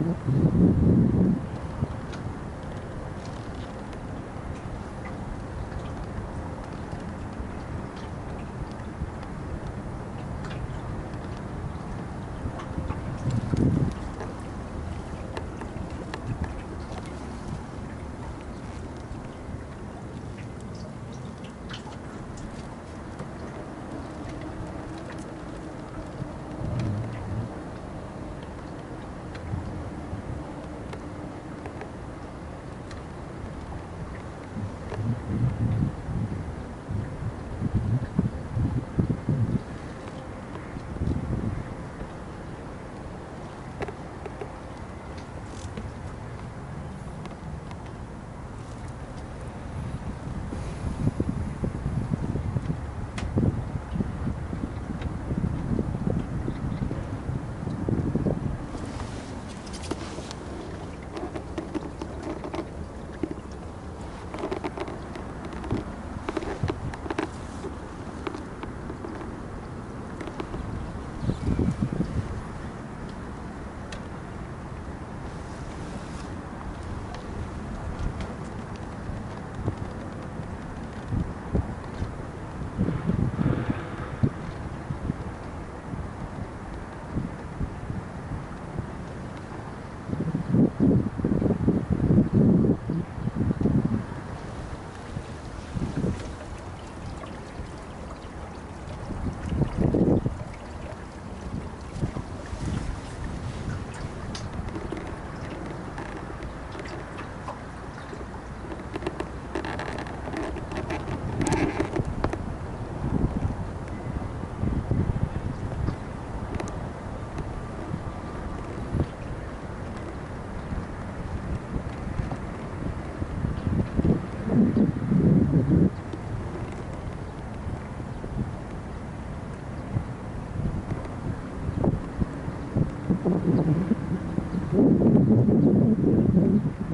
何? happening.